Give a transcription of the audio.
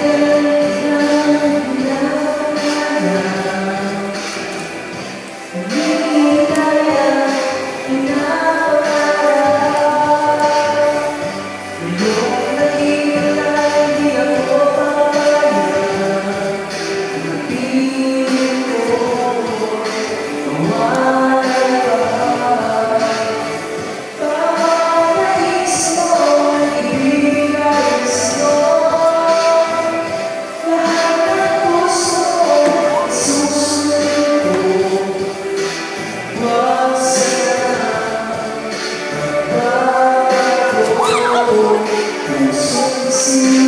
You. Deus.